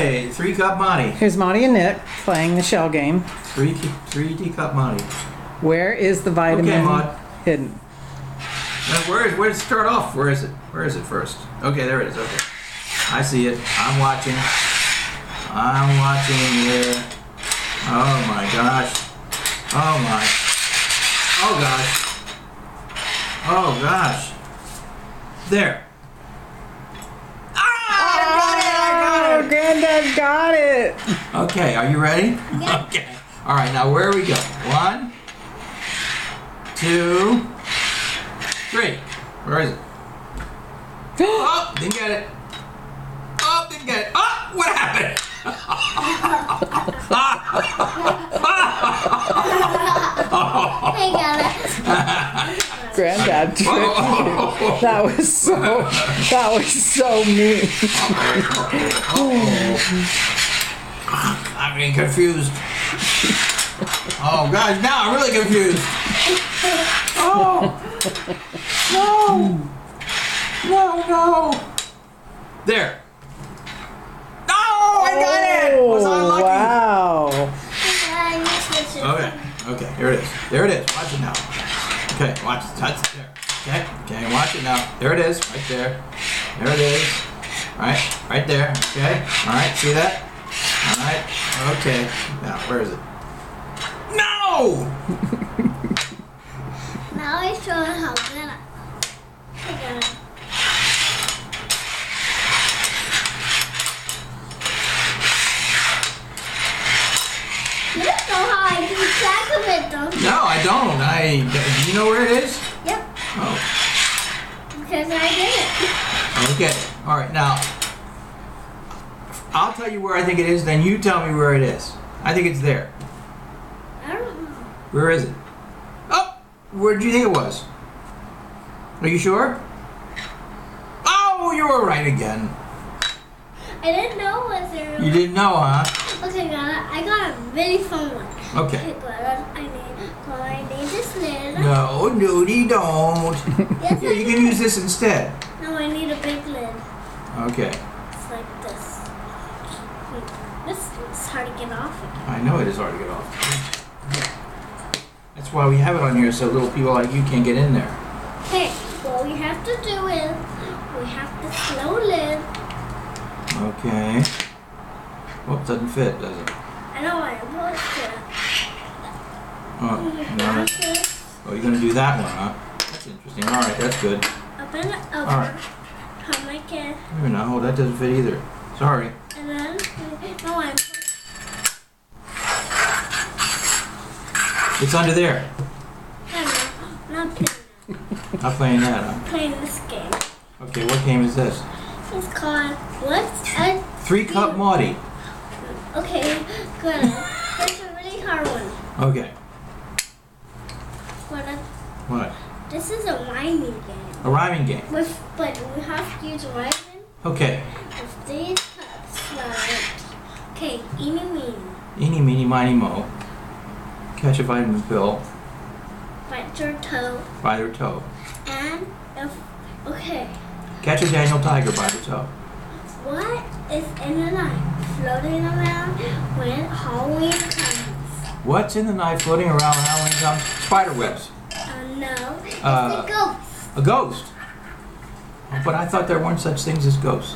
Okay, three cup Monty. Here's Monty and Nick playing the shell game. Three three teacup Monty. Where is the vitamin Okay, Maud. hidden? Now, where is where does it start off? Where is it? Where is it first? Okay, there it is. Okay, I see it. I'm watching. I'm watching here. Oh my gosh. Oh my. Oh gosh. Oh gosh. There. Ah, Oh, Granddad got it. I got it. Okay, are you ready? Yeah. Okay. All right, now where we go? One, two, three. Where is it? Oh, didn't get it. Oh, didn't get it. Oh, what happened? I got it. Granddad tricked you. Oh, oh, oh That was so. That was so mean. I'm getting confused. Oh gosh, now I'm really confused. Oh no, no, no. There. No, I got it. Was I Oh, lucky? wow. I missed it. Okay, okay, here it is. There it is. Watch it now. Okay, watch it. Touch it there. Okay, okay, watch it now. There it is, right there. There it is. Right, right there. Okay, all right, see that? All right, okay. Now, where is it? No! Now I show how good I I got it. You don't know how I keep track of it, don't you? No, I don't. I. Do you know where it is? Oh, because I did it. okay. All right, now. I'll tell you where I think it is, then you tell me where it is. I think it's there. I don't know. Where is it? Oh, where did you think it was? Are you sure? Oh, you were right again. I didn't know it was there. You didn't know, huh? Okay, got it. I got a really fun one. Okay. I need, but I need this lid. No, no, you don't. Yes, Yeah, I you can use this instead. No, I need a big lid. Okay. It's like this. This is hard to get off. I know it is hard to get off. That's why we have it on here so little people like you can't get in there. Okay, what we have to do is we have to slow lid. Okay. Whoop, doesn't fit, does it? I know I supposed oh, to. Oh, no. Like. Oh, you're gonna do that one, huh? That's interesting. All right, that's good. Open it over. Alright. How make it. No, that doesn't fit either. Sorry. And then, oh, no, I'm It's under there. I'm not playing, Not playing that, huh? playing this game. Okay, what game is this? It's called What's a. Three Cup Maudie. Okay, good. That's a really hard one. Okay. What? this is a rhyming game. A rhyming game. With, but we have to use rhyming Okay. with these cups. Like, okay, eeny meeny. Eeny, meeny, miny, mo. Catch a vitamin pill Bite your toe. by their toe. And if okay, Catch a Daniel Tiger by the toe. what is in the night floating around when Halloween comes? What's in the night floating around Halloween comes? Spider webs. Uh, no, it's Uh, a ghost. A ghost. But I thought there weren't such things as ghosts.